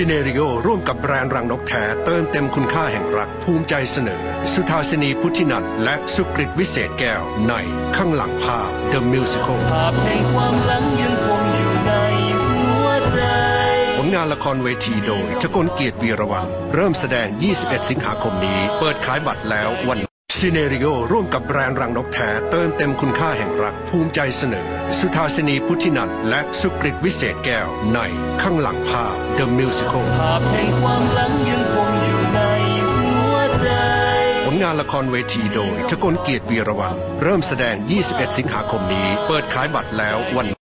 ซีเนริโอร่วมกับแบรนด์รังนกแท้เติมเต็มคุณค่าแห่งรักภูมิใจเสนอ สุธาสินีพุทธินันท์และสุกริตวิเศษแก้วในข้างหลังภาพ The Musical ภาพแห่งความหลังยังคงอยู่ในหัวใจผลงานละครเวทีโดยชกลเกียรติวีรวันเริ่มแสดง 21 สิงหาคมนี้ เปิดขายบัตรแล้ววัน ซีเนริโอร่วมกับแบรนด์รังนกแท้เติมเต็มคุณค่าแห่งรักภูมิใจเสนอ สุธาสินีพุทธินันท์และสุกริตวิเศษแก้ว ในข้างหลังภาพ The Musical ภาพแห่งความหลังยังคงอยู่ในหัวใจ ผลงานละครเวทีโดยชกลเกียรติวีรวัน เริ่มแสดง 21 สิงหาคมนี้ เปิดขายบัตรแล้ววัน